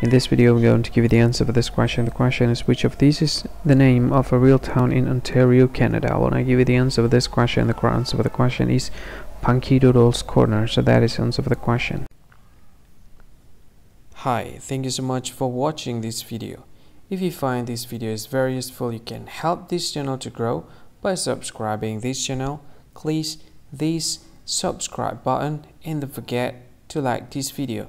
In this video I'm going to give you the answer for this question. The question is which of these is the name of a real town in Ontario, Canada? When I give you the answer for this question, the answer for the question is Punkeydoodles Corner. So that is the answer for the question. Hi, thank you so much for watching this video. If you find this video is very useful, you can help this channel to grow by subscribing this channel. Please this subscribe button and don't forget to like this video.